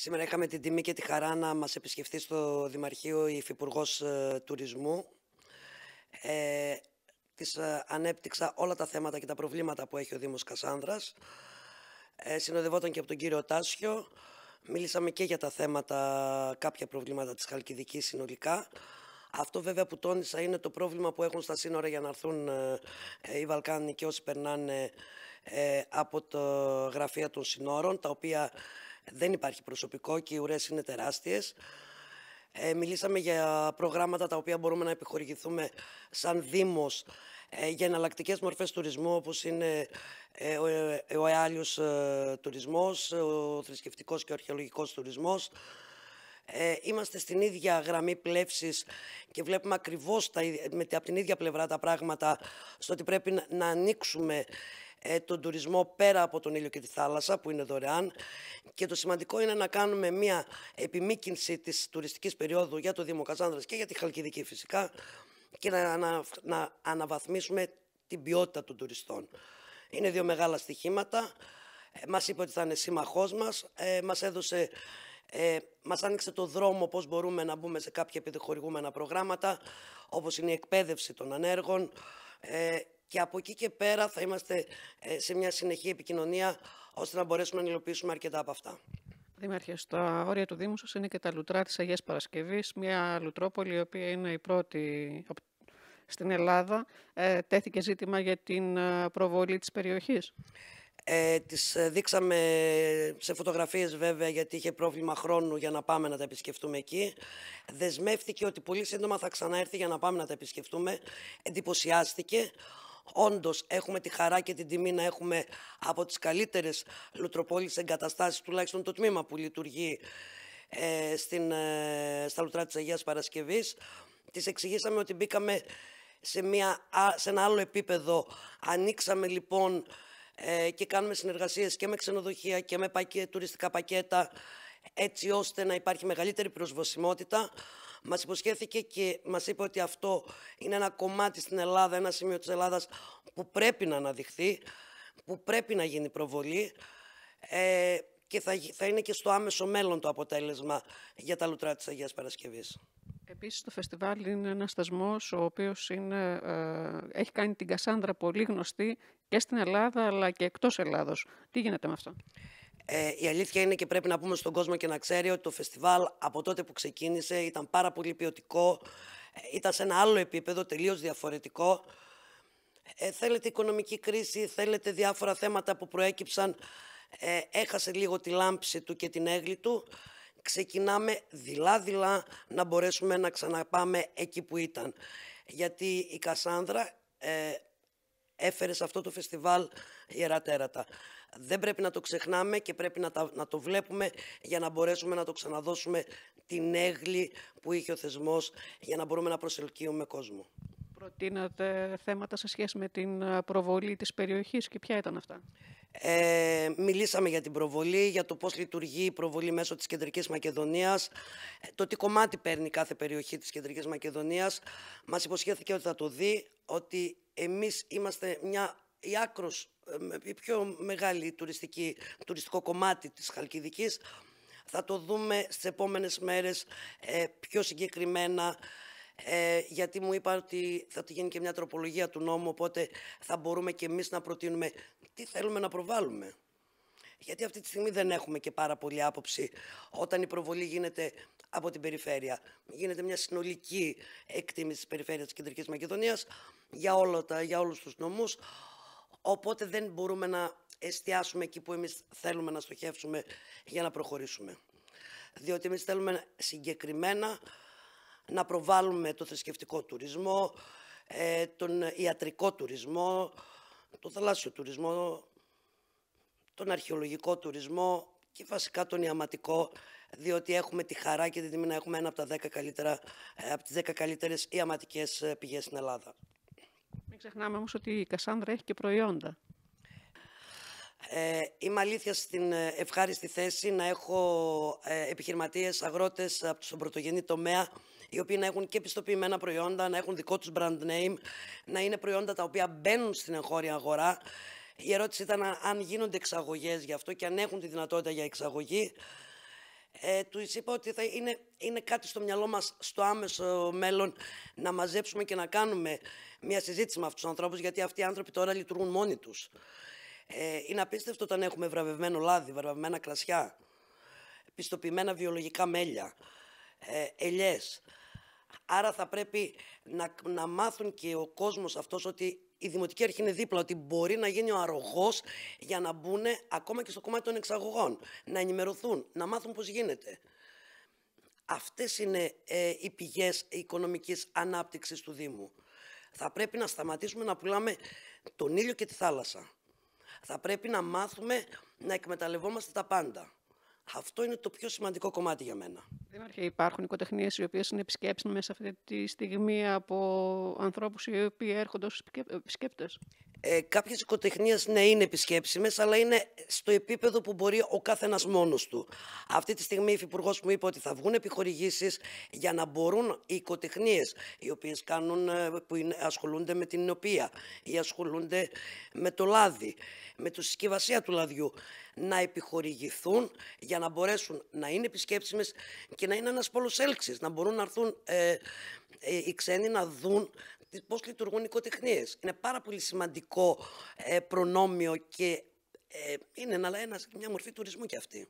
Σήμερα είχαμε την τιμή και τη χαρά να μας επισκεφθεί στο Δημαρχείο η Υφυπουργός ε, Τουρισμού. Ε, της ε, ανέπτυξα όλα τα θέματα και τα προβλήματα που έχει ο Δήμος Κασάνδρας. Ε, συνοδευόταν και από τον κύριο Τάσιο. Μίλησαμε και για τα θέματα, κάποια προβλήματα της Χαλκιδικής συνολικά. Αυτό βέβαια που τόνισα είναι το πρόβλημα που έχουν στα σύνορα για να έρθουν ε, ε, οι Βαλκάνοι και όσοι περνάνε από το γραφεία των συνόρων, τα οποία δεν υπάρχει προσωπικό και οι ουρές είναι τεράστιες. Ε, μιλήσαμε για προγράμματα τα οποία μπορούμε να επιχορηγηθούμε σαν Δήμος ε, για εναλλακτικές μορφές τουρισμού όπως είναι ε, ο, ε, ο εάλιος ε, τουρισμός, ο θρησκευτικός και ο αρχαιολογικός τουρισμός. Ε, είμαστε στην ίδια γραμμή πλεύσης και βλέπουμε ακριβώς τα, με, από την ίδια πλευρά τα πράγματα στο ότι πρέπει να, να ανοίξουμε ε, τον τουρισμό πέρα από τον ήλιο και τη θάλασσα που είναι δωρεάν και το σημαντικό είναι να κάνουμε μια επιμήκυνση της τουριστικής περίοδου για το Δήμο Καζάνδρας και για τη Χαλκιδική φυσικά και να, να, να αναβαθμίσουμε την ποιότητα των τουριστών. Είναι δύο μεγάλα στοιχήματα. Ε, μας είπε ότι θα είναι σύμμαχός μας. Ε, μας έδωσε ε, μας άνοιξε το δρόμο πώς μπορούμε να μπούμε σε κάποια επιχορηγούμενα προγράμματα, όπως είναι η εκπαίδευση των ανέργων, ε, και από εκεί και πέρα θα είμαστε ε, σε μια συνεχή επικοινωνία ώστε να μπορέσουμε να υλοποιήσουμε αρκετά από αυτά. Δήμαρχε, στα όρια του Δήμου σας είναι και τα λουτρά της Αγίας Παρασκευής, μια λουτρόπολη η οποία είναι η πρώτη στην Ελλάδα. Ε, τέθηκε ζήτημα για την ε, προβολή της περιοχής; Ε, τις δείξαμε σε φωτογραφίες βέβαια γιατί είχε πρόβλημα χρόνου για να πάμε να τα επισκεφτούμε εκεί. Δεσμεύτηκε ότι πολύ σύντομα θα ξαναέρθει για να πάμε να τα επισκεφτούμε. Εντυπωσιάστηκε. Όντως έχουμε τη χαρά και την τιμή να έχουμε από τις καλύτερες λουτροπόλεις εγκαταστάσεις, τουλάχιστον το τμήμα που λειτουργεί ε, στην, ε, στα λουτρά της Αγίας Παρασκευής. Τις εξηγήσαμε ότι μπήκαμε σε, μια, σε ένα άλλο επίπεδο. Ανοίξαμε λοιπόν ε, και κάνουμε συνεργασίες και με ξενοδοχεία και με πακέ, τουριστικά πακέτα έτσι ώστε να υπάρχει μεγαλύτερη προσβασιμότητα μας υποσχέθηκε και μας είπε ότι αυτό είναι ένα κομμάτι στην Ελλάδα, ένα σημείο της Ελλάδας που πρέπει να αναδειχθεί, που πρέπει να γίνει προβολή ε, και θα, θα είναι και στο άμεσο μέλλον το αποτέλεσμα για τα λουτρά της Αγίας Παρασκευής. Επίσης το φεστιβάλ είναι ένας θεσμός ο οποίος είναι, ε, έχει κάνει την Κασάνδρα πολύ γνωστή και στην Ελλάδα αλλά και εκτός Ελλάδος. Τι γίνεται με αυτό; Ε, η αλήθεια είναι και πρέπει να πούμε στον κόσμο και να ξέρει ότι το φεστιβάλ από τότε που ξεκίνησε ήταν πάρα πολύ ποιοτικό, ε, ήταν σε ένα άλλο επίπεδο, τελείως διαφορετικό. Ε, θέλετε οικονομική κρίση, θέλετε διάφορα θέματα που προέκυψαν, ε, έχασε λίγο τη λάμψη του και την έγκλη του. Ξεκινάμε δειλά-δειλά να μπορέσουμε να ξαναπάμε εκεί που ήταν. Γιατί η Κασάνδρα ε, έφερε σε αυτό το φεστιβάλ Ιερά Τέρατα. Δεν πρέπει να το ξεχνάμε και πρέπει να, να το βλέπουμε για να μπορέσουμε να το ξαναδώσουμε την έγλη που είχε ο θεσμός για να μπορούμε να προσελκύουμε κόσμο. Προτείνατε θέματα σε σχέση με την ε, προβολή της περιοχής και ποια ήταν αυτά; Ε, μιλήσαμε για την προβολή, για το πώς λειτουργεί η προβολή μέσω της Κεντρικής Μακεδονίας, ε, το τι κομμάτι παίρνει κάθε περιοχή της Κεντρικής Μακεδονίας. Μας υποσχέθηκε ότι θα το δει, ότι εμείς είμαστε μια η άκρος, ε, η πιο μεγάλη τουριστική, τουριστικό κομμάτι της Χαλκιδικής. Θα το δούμε στις επόμενες μέρες ε, πιο συγκεκριμένα ε, γιατί μου είπα ότι θα τη γίνει και μια τροπολογία του νόμου οπότε θα μπορούμε και εμείς να προτείνουμε τι θέλουμε να προβάλλουμε. Γιατί αυτή τη στιγμή δεν έχουμε και πάρα πολύ άποψη όταν η προβολή γίνεται από την περιφέρεια. Γίνεται μια συνολική εκτίμηση της περιφέρειας της Κεντρικής Μακεδονίας για, όλα τα, για όλους τους νομούς. Οπότε δεν μπορούμε να εστιάσουμε εκεί που εμείς θέλουμε να στοχεύσουμε για να προχωρήσουμε. Διότι εμείς θέλουμε συγκεκριμένα να προβάλλουμε το θρησκευτικό τουρισμό, ε, τον ιατρικό τουρισμό, το θαλάσσιο τουρισμό, τον αρχαιολογικό τουρισμό και βασικά τον ιαματικό, διότι έχουμε τη χαρά και την τιμή να έχουμε ένα από, τα 10 καλύτερα, ε, από τις 10 καλύτερες ιαματικές ε, πηγές στην Ελλάδα ξεχνάμε όμως ότι η Κασάνδρα έχει και προϊόντα. Ε, είμαι αλήθεια στην ε, ευχάριστη θέση να έχω ε, επιχειρηματίες, αγρότες από τον πρωτογενή τομέα οι οποίοι να έχουν και πιστοποιημένα προϊόντα, να έχουν δικό τους brand name, να είναι προϊόντα τα οποία μπαίνουν στην εγχώρια αγορά. Η ερώτηση ήταν αν γίνονται εξαγωγές γι' αυτό και αν έχουν τη δυνατότητα για εξαγωγή. Ε, τους είπα ότι θα είναι, είναι κάτι στο μυαλό μας στο άμεσο μέλλον να μαζέψουμε και να κάνουμε μια συζήτηση με αυτούς τους ανθρώπους γιατί αυτοί οι άνθρωποι τώρα λειτουργούν μόνοι τους. Ε, είναι απίστευτο όταν έχουμε βραβευμένο λάδι, βραβευμένα κρασιά, πιστοποιημένα βιολογικά μέλια, ε, ελιές. Άρα θα πρέπει να, να μάθουν και ο κόσμος αυτός ότι η Δημοτική Αρχή είναι δίπλα, ότι μπορεί να γίνει ο αρρωγός για να μπουν ακόμα και στο κομμάτι των εξαγωγών, να ενημερωθούν, να μάθουν πώς γίνεται. Αυτές είναι ε, οι πηγές οικονομικής ανάπτυξης του Δήμου. Θα πρέπει να σταματήσουμε να πουλάμε τον ήλιο και τη θάλασσα. Θα πρέπει να μάθουμε να εκμεταλλευόμαστε τα πάντα. Αυτό είναι το πιο σημαντικό κομμάτι για μένα. Δήμαρχε, υπάρχουν οικοτεχνίες οι οποίες είναι επισκέψιμες αυτή τη στιγμή από ανθρώπους οι οποίοι έρχονται ως επισκέπτες. Ε, Κάποιες οικοτεχνίες ναι είναι επισκέψιμες, αλλά είναι στο επίπεδο που μπορεί ο κάθε ένα μόνος του. Αυτή τη στιγμή η Υφυπουργός μου είπε ότι θα βγουν επιχορηγήσεις για να μπορούν οι οικοτεχνίες, οι οποίες ε, που είναι, ασχολούνται με την νοπία ή ασχολούνται με το λάδι, με τη συσκευασία του λαδιού, να επιχορηγηθούν για να μπορέσουν να είναι επισκέψιμες και να είναι ένας πόλος έλξης, να μπορούν να έρθουν ε, ε, οι ξένοι να δουν πώς λειτουργούν οι οικοτεχνίες. Είναι πάρα πολύ σημαντικό ε, προνόμιο και ε, είναι ένας, μια μορφή τουρισμού κι αυτή.